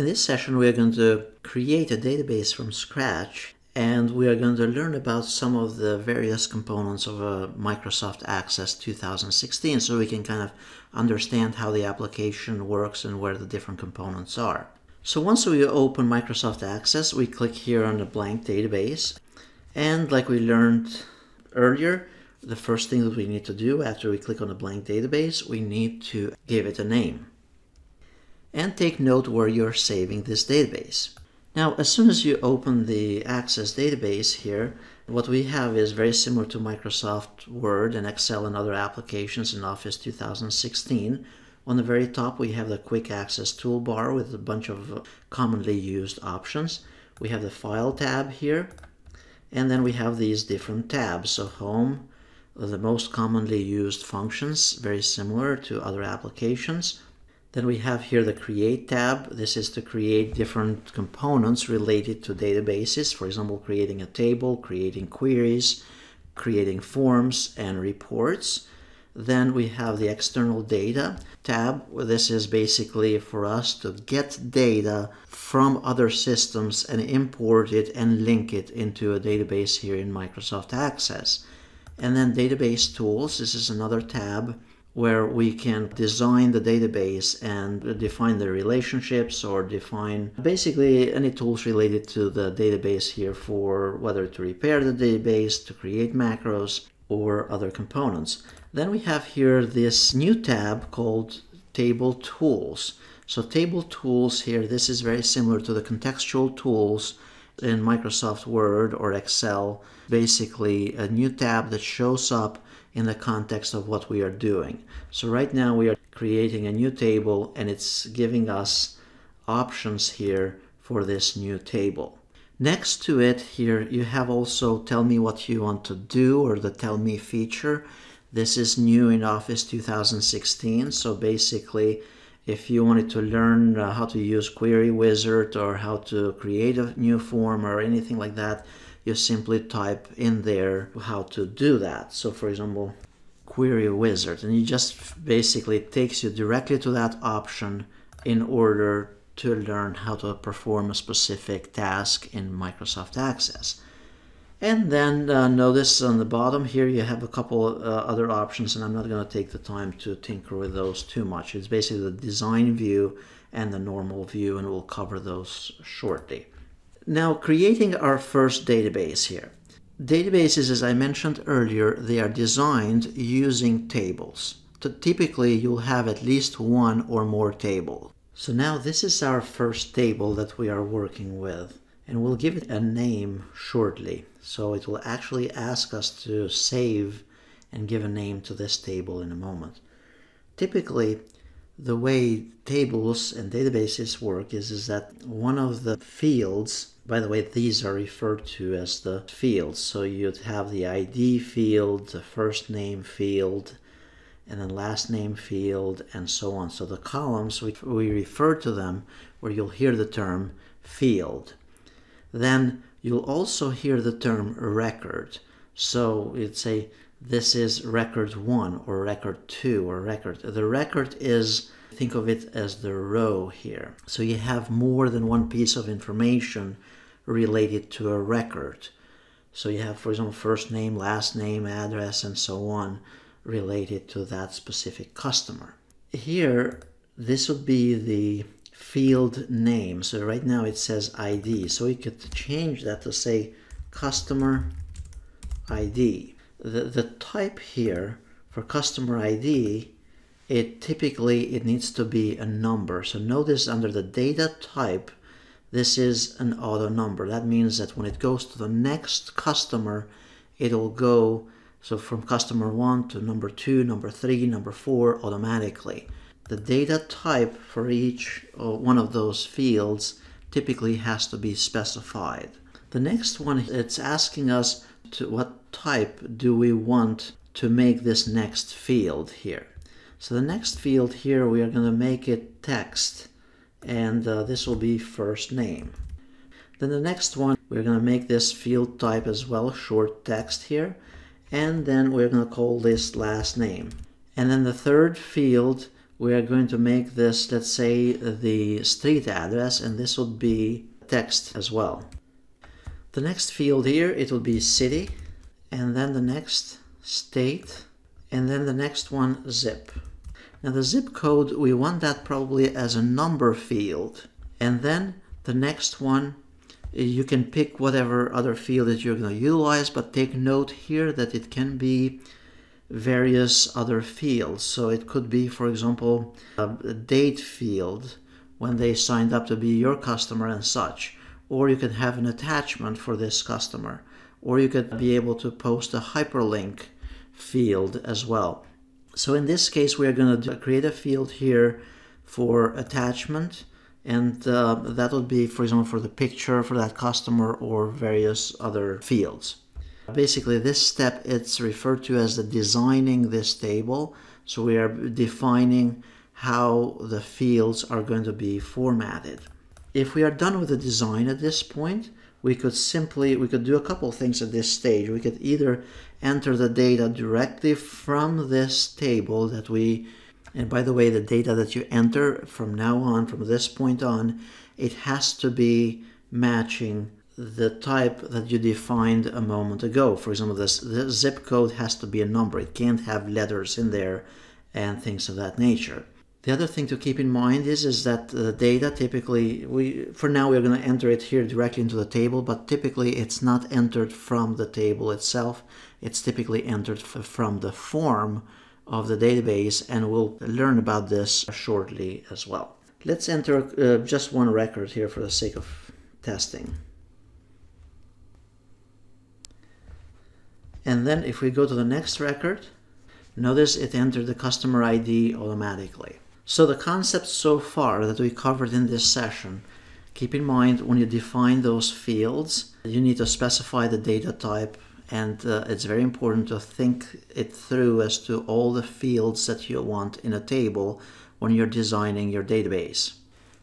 In this session, we are going to create a database from scratch and we are going to learn about some of the various components of a Microsoft Access 2016 so we can kind of understand how the application works and where the different components are. So once we open Microsoft Access, we click here on the blank database. And like we learned earlier, the first thing that we need to do after we click on the blank database, we need to give it a name and take note where you're saving this database. Now, as soon as you open the Access database here, what we have is very similar to Microsoft Word and Excel and other applications in Office 2016. On the very top, we have the Quick Access toolbar with a bunch of uh, commonly used options. We have the File tab here, and then we have these different tabs. So Home, the most commonly used functions, very similar to other applications. Then we have here the Create tab. This is to create different components related to databases. For example, creating a table, creating queries, creating forms and reports. Then we have the External Data tab. This is basically for us to get data from other systems and import it and link it into a database here in Microsoft Access. And then Database Tools. This is another tab where we can design the database and define the relationships or define basically any tools related to the database here for whether to repair the database, to create macros, or other components. Then we have here this new tab called Table Tools. So Table Tools here, this is very similar to the contextual tools in Microsoft Word or Excel. Basically a new tab that shows up in the context of what we are doing. So right now we are creating a new table and it's giving us options here for this new table. Next to it here you have also tell me what you want to do or the tell me feature. This is new in Office 2016 so basically if you wanted to learn uh, how to use Query Wizard or how to create a new form or anything like that you simply type in there how to do that. So for example, query wizard, and it just basically takes you directly to that option in order to learn how to perform a specific task in Microsoft Access. And then uh, notice on the bottom here you have a couple uh, other options and I'm not going to take the time to tinker with those too much. It's basically the design view and the normal view and we'll cover those shortly. Now creating our first database here. Databases, as I mentioned earlier, they are designed using tables. So typically, you'll have at least one or more tables. So now this is our first table that we are working with, and we'll give it a name shortly. So it will actually ask us to save and give a name to this table in a moment. Typically, the way tables and databases work is, is that one of the fields by the way, these are referred to as the fields. So you'd have the ID field, the first name field, and then last name field, and so on. So the columns, we, we refer to them where you'll hear the term field. Then you'll also hear the term record. So you'd say this is record one or record two or record. The record is, think of it as the row here. So you have more than one piece of information related to a record. So you have, for example, first name, last name, address, and so on related to that specific customer. Here, this would be the field name. So right now it says ID. So we could change that to say customer ID. The, the type here for customer ID, it typically it needs to be a number. So notice under the data type, this is an auto number. That means that when it goes to the next customer, it'll go so from customer one to number two, number three, number four automatically. The data type for each uh, one of those fields typically has to be specified. The next one, it's asking us what type do we want to make this next field here. So the next field here, we are going to make it text and uh, this will be first name. Then the next one, we're going to make this field type as well, short text here, and then we're going to call this last name. And then the third field we are going to make this, let's say, the street address, and this will be text as well. The next field here, it will be city, and then the next state, and then the next one zip. Now the zip code, we want that probably as a number field. And then the next one, you can pick whatever other field that you're going to utilize, but take note here that it can be various other fields. So it could be, for example, a date field when they signed up to be your customer and such. Or you can have an attachment for this customer. Or you could be able to post a hyperlink field as well. So in this case, we are going to create a field here for attachment. And uh, that would be, for example, for the picture for that customer or various other fields. Basically, this step it's referred to as the designing this table. So we are defining how the fields are going to be formatted. If we are done with the design at this point, we could simply, we could do a couple things at this stage. We could either enter the data directly from this table that we, and by the way, the data that you enter from now on, from this point on, it has to be matching the type that you defined a moment ago. For example, this, the zip code has to be a number. It can't have letters in there and things of that nature. The other thing to keep in mind is, is that the data typically, we for now we're going to enter it here directly into the table, but typically it's not entered from the table itself. It's typically entered from the form of the database, and we'll learn about this shortly as well. Let's enter uh, just one record here for the sake of testing. And then if we go to the next record, notice it entered the customer ID automatically. So the concepts so far that we covered in this session, keep in mind when you define those fields, you need to specify the data type and uh, it's very important to think it through as to all the fields that you want in a table when you're designing your database.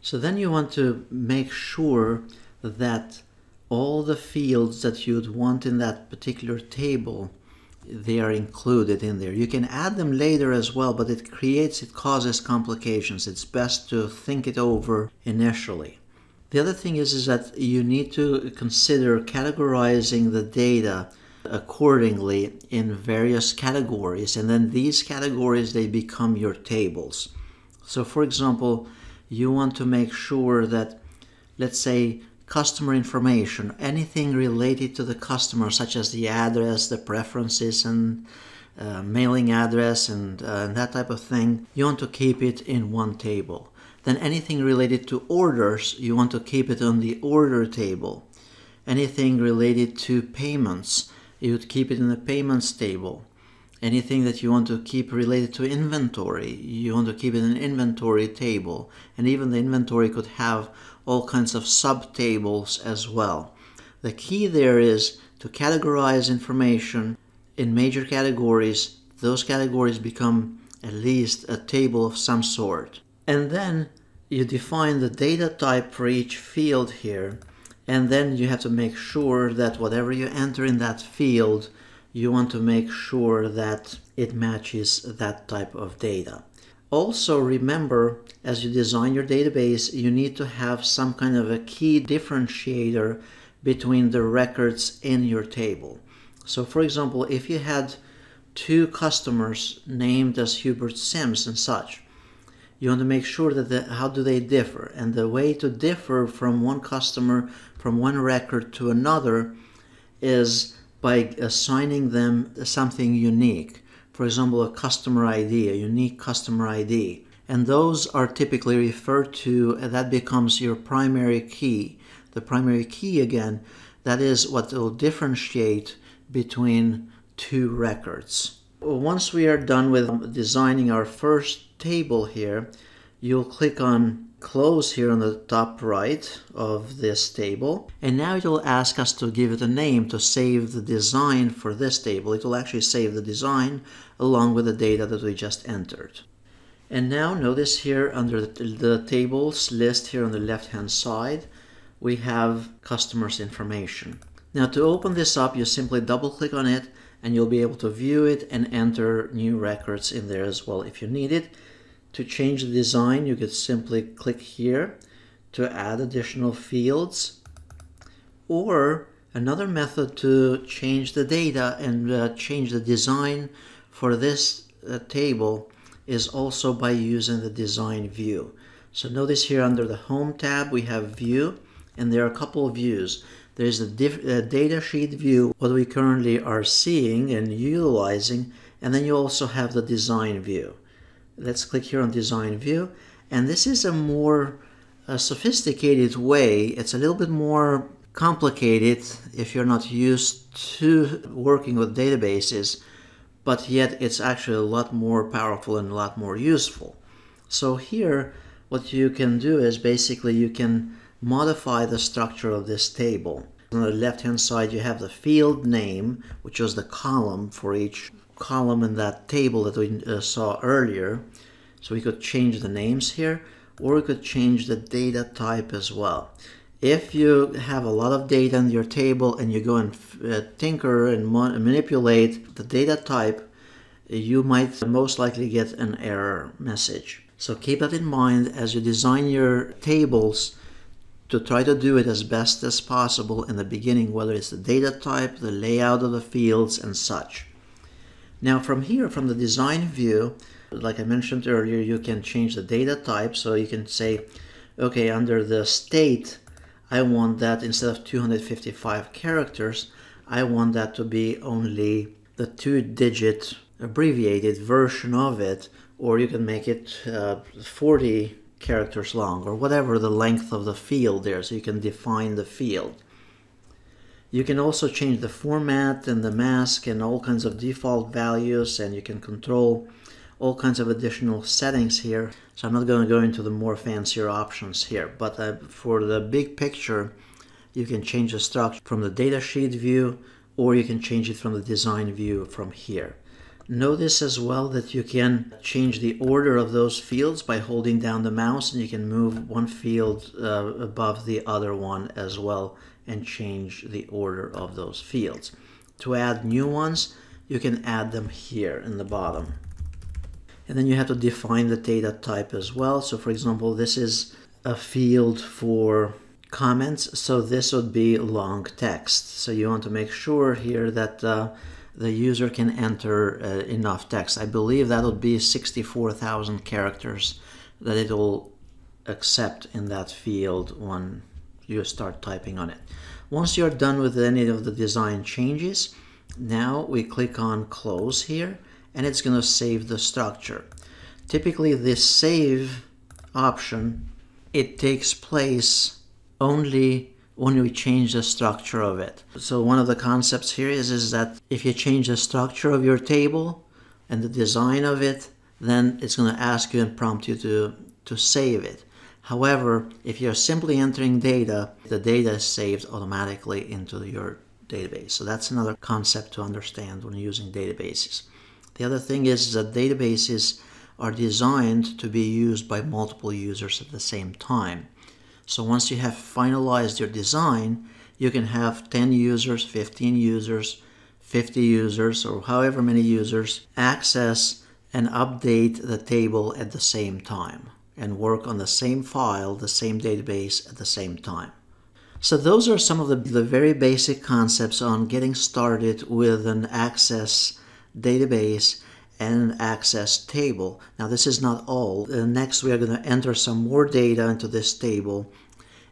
So then you want to make sure that all the fields that you'd want in that particular table they are included in there. You can add them later as well, but it creates, it causes complications. It's best to think it over initially. The other thing is, is that you need to consider categorizing the data accordingly in various categories, and then these categories, they become your tables. So for example, you want to make sure that, let's say, customer information, anything related to the customer, such as the address, the preferences, and uh, mailing address, and, uh, and that type of thing, you want to keep it in one table. Then anything related to orders, you want to keep it on the order table. Anything related to payments, you would keep it in the payments table. Anything that you want to keep related to inventory, you want to keep it in an inventory table. And even the inventory could have all kinds of subtables as well. The key there is to categorize information in major categories. Those categories become at least a table of some sort. And then you define the data type for each field here. And then you have to make sure that whatever you enter in that field, you want to make sure that it matches that type of data. Also remember, as you design your database, you need to have some kind of a key differentiator between the records in your table. So for example, if you had two customers named as Hubert Sims and such, you want to make sure that the, how do they differ and the way to differ from one customer from one record to another is by assigning them something unique for example, a customer ID, a unique customer ID. And those are typically referred to, that becomes your primary key. The primary key, again, that is what will differentiate between two records. Once we are done with designing our first table here, you'll click on close here on the top right of this table and now it will ask us to give it a name to save the design for this table. It will actually save the design along with the data that we just entered. And now notice here under the, tables list here on the left hand side we have customers information. Now to open this up you simply double click on it and you'll be able to view it and enter new records in there as well if you need it. To change the design, you could simply click here to add additional fields or another method to change the data and uh, change the design for this uh, table is also by using the design view. So notice here under the home tab we have view and there are a couple of views. There's a data sheet view, what we currently are seeing and utilizing, and then you also have the design view. Let's click here on design view, and this is a more uh, sophisticated way. It's a little bit more complicated if you're not used to working with databases, but yet it's actually a lot more powerful and a lot more useful. So here, what you can do is basically you can modify the structure of this table. On the left hand side you have the field name, which is the column for each column in that table that we uh, saw earlier. So we could change the names here, or we could change the data type as well. If you have a lot of data in your table and you go and uh, tinker and manipulate the data type, you might most likely get an error message. So keep that in mind as you design your tables to try to do it as best as possible in the beginning, whether it's the data type, the layout of the fields, and such. Now from here, from the design view, like I mentioned earlier, you can change the data type. So you can say, okay, under the state, I want that instead of 255 characters, I want that to be only the two-digit abbreviated version of it, or you can make it uh, 40 characters long or whatever the length of the field there so you can define the field. You can also change the format and the mask and all kinds of default values and you can control all kinds of additional settings here. So I'm not going to go into the more fancier options here, but uh, for the big picture, you can change the structure from the datasheet view or you can change it from the design view from here. Notice as well that you can change the order of those fields by holding down the mouse and you can move one field uh, above the other one as well and change the order of those fields. To add new ones, you can add them here in the bottom. And then you have to define the data type as well. So for example, this is a field for comments. So this would be long text. So you want to make sure here that uh, the user can enter uh, enough text. I believe that would be 64,000 characters that it will accept in that field when you start typing on it. Once you're done with any of the design changes, now we click on close here and it's going to save the structure. Typically this save option, it takes place only when we change the structure of it. So one of the concepts here is, is that if you change the structure of your table and the design of it, then it's going to ask you and prompt you to, to save it. However, if you're simply entering data, the data is saved automatically into your database. So that's another concept to understand when using databases. The other thing is that databases are designed to be used by multiple users at the same time. So once you have finalized your design, you can have 10 users, 15 users, 50 users, or however many users access and update the table at the same time and work on the same file, the same database at the same time. So those are some of the, the very basic concepts on getting started with an access database and an access table. Now this is not all. Uh, next we are going to enter some more data into this table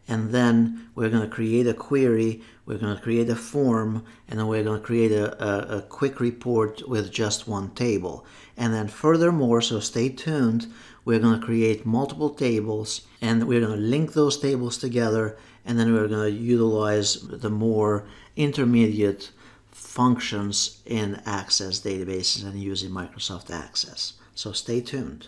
and then we're going to create a query, we're going to create a form, and then we're going to create a, a, a, quick report with just one table. And then furthermore, so stay tuned, we're going to create multiple tables and we're going to link those tables together and then we're going to utilize the more intermediate functions in Access databases and using Microsoft Access. So stay tuned.